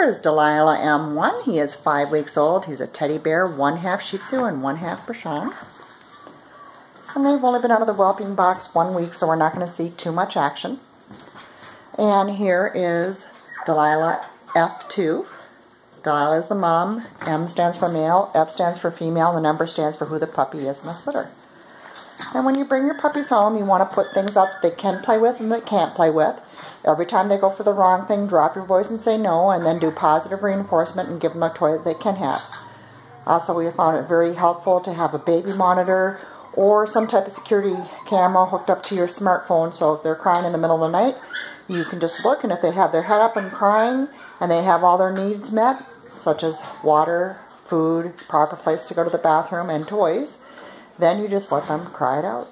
Here is Delilah M1. He is five weeks old. He's a teddy bear, one half Shih Tzu and one half Bichon. And they've only been out of the whelping box one week, so we're not going to see too much action. And here is Delilah F2. Delilah is the mom, M stands for male, F stands for female, and the number stands for who the puppy is in the litter. And when you bring your puppies home, you want to put things up they can play with and they can't play with. Every time they go for the wrong thing, drop your voice and say no, and then do positive reinforcement and give them a toy that they can have. Also, we found it very helpful to have a baby monitor or some type of security camera hooked up to your smartphone so if they're crying in the middle of the night, you can just look and if they have their head up and crying and they have all their needs met, such as water, food, proper place to go to the bathroom, and toys, then you just let them cry it out.